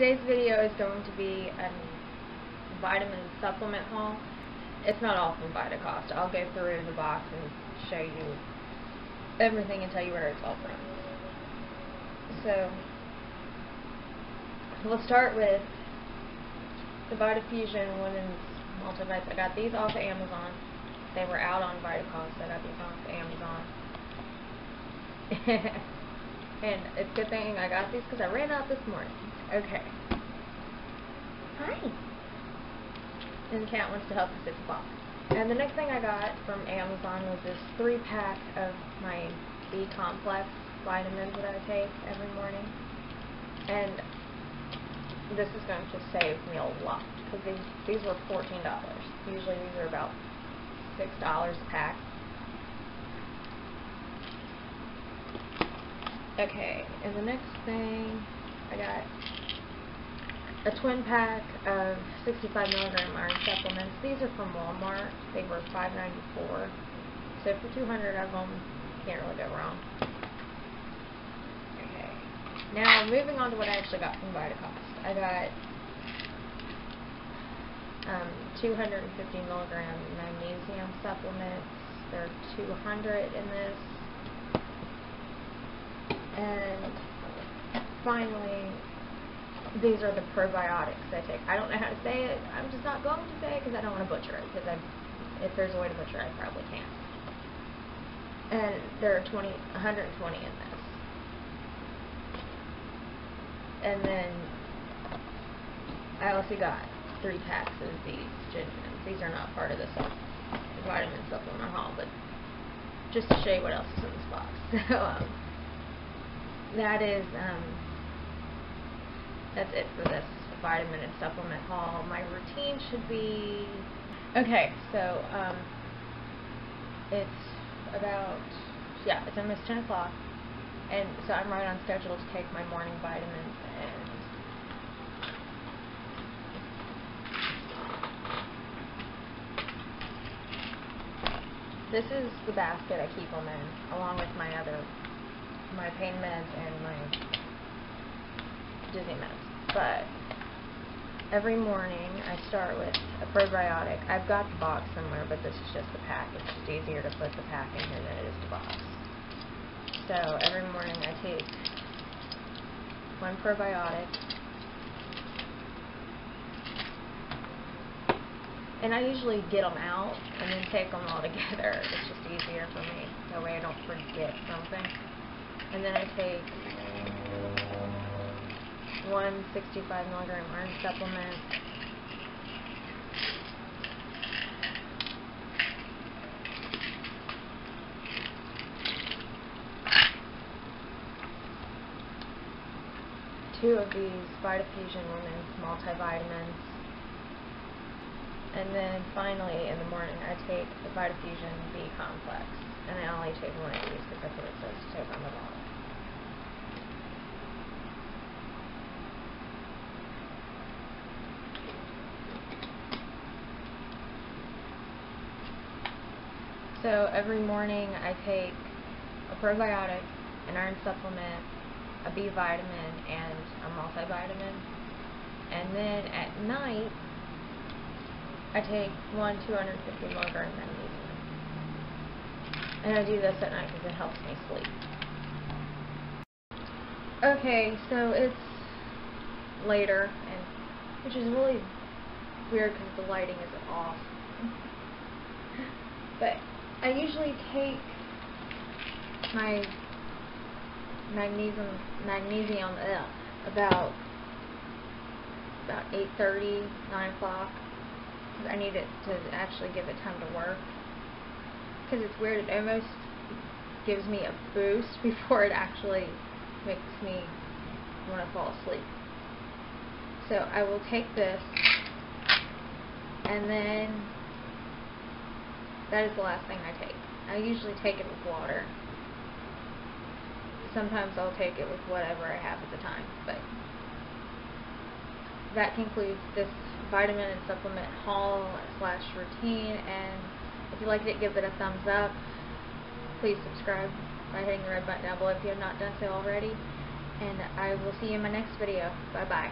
today's video is going to be a vitamin supplement haul. It's not all from VitaCost. I'll go through the box and show you everything and tell you where it's all from. So, we'll start with the VitaFusion Women's Multivites. I got these off of Amazon. They were out on VitaCost, so I got these off of Amazon. and it's a good thing I got these because I ran out this morning. Okay. Hi. And Cat wants to help at the box. And the next thing I got from Amazon was this three pack of my B complex vitamins that I take every morning. And this is going to save me a lot because these these were fourteen dollars. Usually these are about six dollars a pack. Okay, and the next thing I got a twin pack of 65 milligram iron supplements. These are from Walmart. They were $5.94. So for 200 of them, can't really go wrong. Okay. Now moving on to what I actually got from VitaCost. I got um, 250 milligram magnesium supplements. There are 200 in this. And finally, these are the probiotics I take. I don't know how to say it. I'm just not going to say it because I don't want to butcher it. Because if there's a way to butcher it, I probably can't. And there are 20, 120 in this. And then I also got three packs of these Genmans. These are not part of this vitamin supplement haul, but just to show you what else is in this box. So um, that is um, that's it for this vitamin and supplement haul. My routine should be okay. So um, it's about yeah, it's almost ten o'clock, and so I'm right on schedule to take my morning vitamins and. This is the basket I keep them in, along with my my pain meds and my dizzy meds. But every morning I start with a probiotic. I've got the box somewhere, but this is just the pack. It's just easier to put the pack in here than it is the box. So every morning I take one probiotic. And I usually get them out and then take them all together. It's just easier for me. That way I don't forget something. And then I take one 65 milligram iron supplement. Two of these VitaFusion Women's multivitamins. And then finally in the morning I take the VitaFusion B complex. And I only take one of these because that's what it says to take on the bottle. So every morning I take a probiotic, an iron supplement, a B vitamin, and a multivitamin. And then at night, I take one 250 milligram magnesium. And I do this at night because it helps me sleep. Okay, so it's later, and which is really weird because the lighting is off. but I usually take my magnesium magnesium ugh, about about 8:30, 9 o'clock. I need it to actually give it time to work. Because it's weird, it almost gives me a boost before it actually makes me want to fall asleep. So I will take this and then that is the last thing I take. I usually take it with water. Sometimes I'll take it with whatever I have at the time, but that concludes this vitamin and supplement haul slash routine. And if you liked it give it a thumbs up. Please subscribe by hitting the red button down below if you have not done so already. And I will see you in my next video. Bye bye